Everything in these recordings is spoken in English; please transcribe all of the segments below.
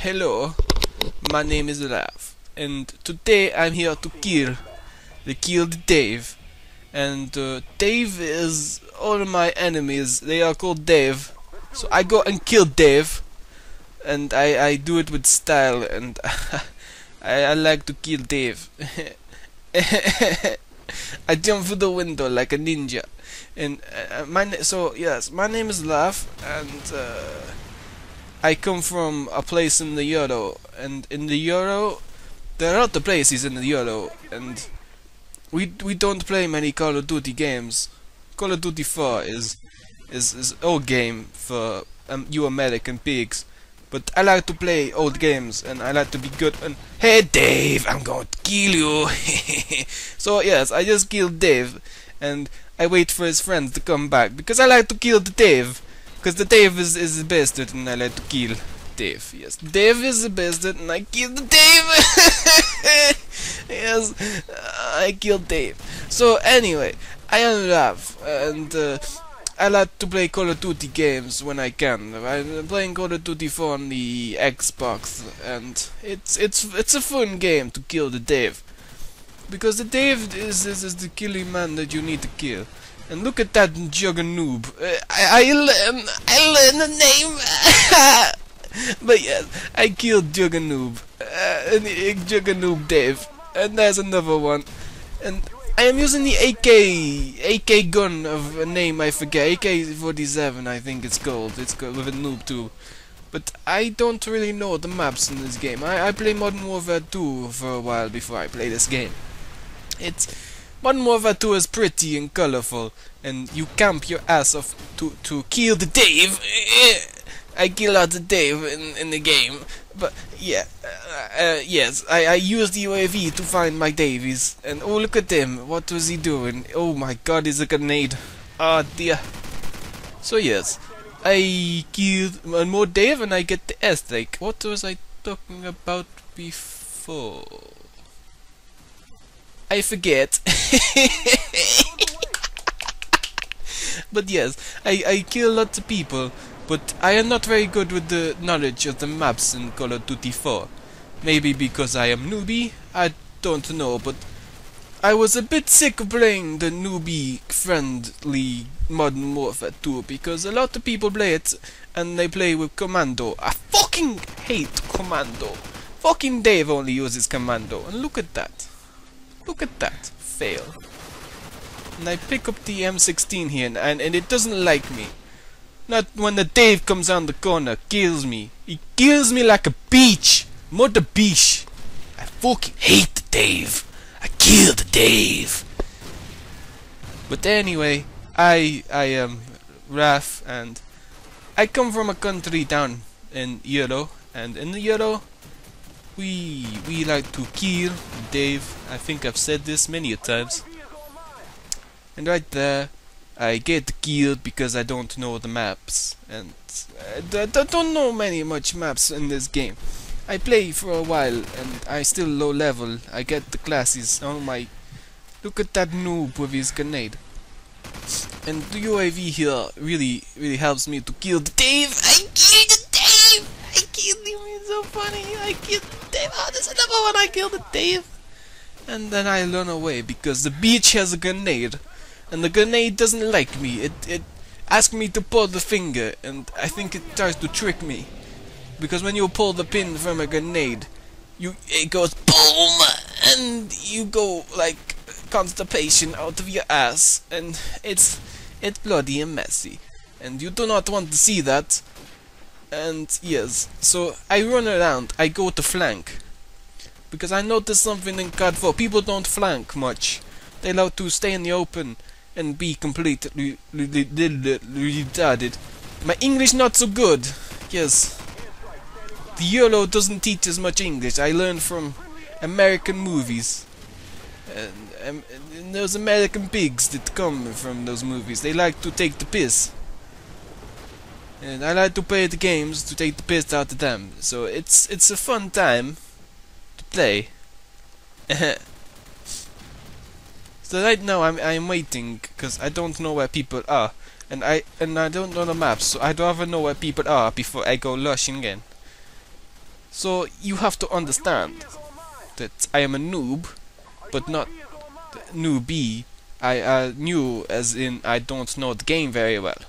Hello, my name is Raf, and today I'm here to kill, the killed Dave. And uh, Dave is all my enemies. They are called Dave, so I go and kill Dave, and I I do it with style, and I I like to kill Dave. I jump through the window like a ninja, and uh, my so yes, my name is Raf, and. Uh, I come from a place in the Euro, and in the Euro, there are other places in the Euro, and we we don't play many Call of Duty games. Call of Duty 4 is is is old game for um, you American pigs, but I like to play old games, and I like to be good. And hey, Dave, I'm going to kill you. so yes, I just killed Dave, and I wait for his friends to come back because I like to kill the Dave. Because the Dave is, is the bastard and I like to kill Dave. Yes, Dave is the bastard and I kill the Dave. yes, I killed Dave. So anyway, I am Rav and uh, I like to play Call of Duty games when I can. I'm playing Call of Duty 4 on the Xbox and it's it's it's a fun game to kill the Dave. Because the Dave is, is, is the killing man that you need to kill. And look at that Jugganoob. Uh, I, I, learn, I learned the name. but yes, I killed Jugganoob. Uh, and Jugganoob Dave. And there's another one. And I am using the AK AK gun of a name I forget. AK-47 I think it's called. It's called with a noob too. But I don't really know the maps in this game. I, I play Modern Warfare 2 for a while before I play this game. It's Modern Warfare 2 is pretty and colorful, and you camp your ass off to to kill the Dave. I kill out the Dave in, in the game, but yeah, uh, uh, yes, I I used the UAV to find my Davies, and oh look at him, what was he doing? Oh my God, he's a grenade. Oh dear. So yes, I killed one more Dave, and I get the S like. What was I talking about before? I forget. but yes, I, I kill lots of people, but I am not very good with the knowledge of the maps in Call of Duty 4. Maybe because I am newbie, I don't know, but I was a bit sick of playing the newbie friendly Modern Warfare 2 because a lot of people play it and they play with Commando. I fucking hate Commando. Fucking Dave only uses Commando, and look at that. Look at that. Fail. And I pick up the M16 here, and, and, and it doesn't like me. Not when the Dave comes around the corner, kills me. He kills me like a beach. Mother beach. I fucking hate the Dave. I killed the Dave. But anyway, I I am Raf, and I come from a country down in Euro, and in the Euro, we we like to kill Dave. I think I've said this many times. And right there, I get killed because I don't know the maps, and uh, I don't know many much maps in this game. I play for a while, and I still low level. I get the classes. Oh my! Look at that noob with his grenade. And the UAV here really, really helps me to kill the Dave. I killed the Dave. I killed him. It's so funny. I killed Oh, there's another one. I killed the Dave. And then I run away because the beach has a grenade, and the grenade doesn't like me. It it asks me to pull the finger, and I think it tries to trick me. Because when you pull the pin from a grenade, you it goes boom, and you go like constipation out of your ass, and it's it's bloody and messy, and you do not want to see that. And yes, so I run around. I go to flank because I noticed something in COD 4. People don't flank much. They love to stay in the open and be completely retarded. My English not so good. Yes. The Euro doesn't teach as much English. I learned from American movies. And, um, and those American pigs that come from those movies, they like to take the piss. And I like to play the games to take the piss out of them. So it's it's a fun time to play. so right now I'm I'm waiting because I don't know where people are, and I and I don't know the maps, so I'd rather know where people are before I go lushing in. So you have to understand that I am a noob, but not newbie. I uh, new as in I don't know the game very well.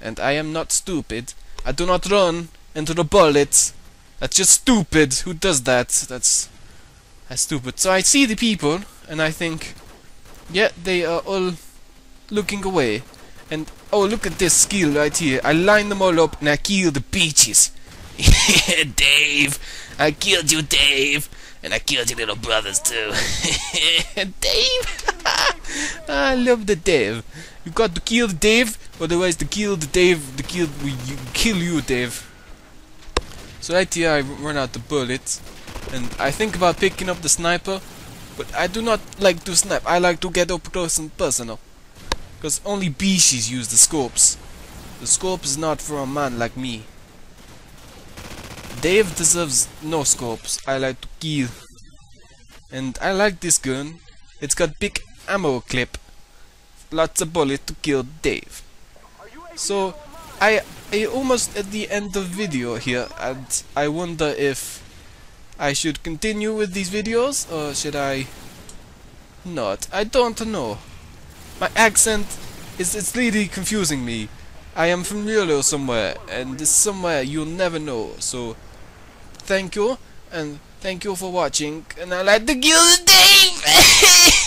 And I am not stupid. I do not run into the bullets. That's just stupid. Who does that? That's that's stupid. So I see the people and I think, yeah, they are all looking away. And oh, look at this skill right here. I line them all up and I kill the beaches. Dave, I killed you, Dave. And I killed your little brothers too. Dave! I love the Dave. You got to kill the Dave, otherwise to kill the Dave, the kill we kill you, Dave. So right here I run out the bullets, and I think about picking up the sniper, but I do not like to snipe. I like to get up close and personal, because only beasties use the scopes. The scope is not for a man like me. Dave deserves no scopes. I like to kill. And I like this gun. It's got big ammo clip. Lots of bullets to kill Dave. So I I almost at the end of video here and I wonder if I should continue with these videos or should I not? I don't know. My accent is it's really confusing me. I am from Euro somewhere and it's somewhere you'll never know so thank you and thank you for watching and I like to kill Dave